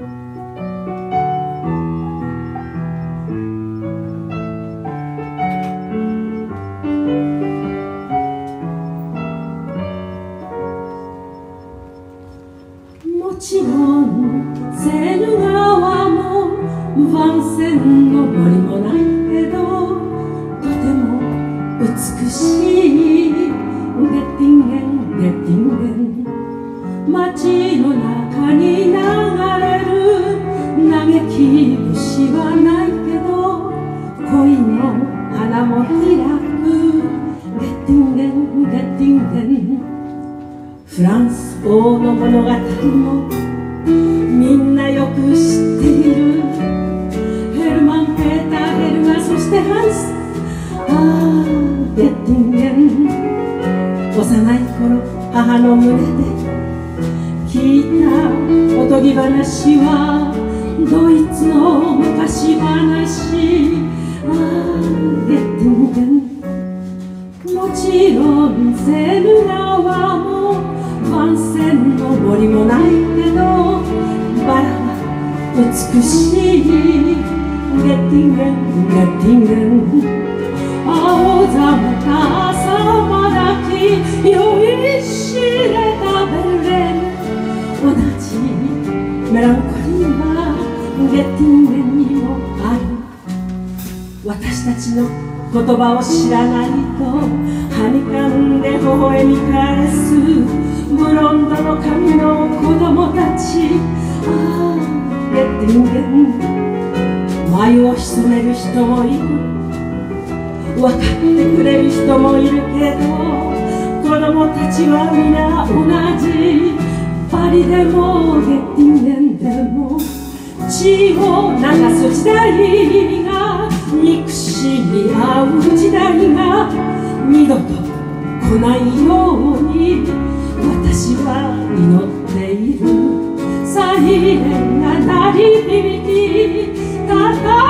もちろんセーヌ川も万線の森もないけどとても美しい。ゲッティンゲンゲッティンゲン。街の中に流れフランス王の物語もみんなよく知っているヘルマン・ペーター・ヘルガそしてハンスああゲッティンゲン幼い頃母の胸で聞いたおとぎ話はドイツの昔話ああゲッティンゲンもちろんセル川も万線の森もないけどバラは美しいゲッティンゲンゲッティンゲン青ざめた朝まだき酔いしれたベルレン同じメランコリーはゲッティンゲンにもある。私たちの言葉を知らないとはにかんで微笑み返すブロンドの髪の子供たちああゲッティンゲン眉を潜める人もいる分かってくれる人もいるけど子供たちは皆同じパリでもゲッティンゲンでも血を流す時代が憎しみ合う時代が二度と来ないように私は祈っている。サイレンが鳴り響き叩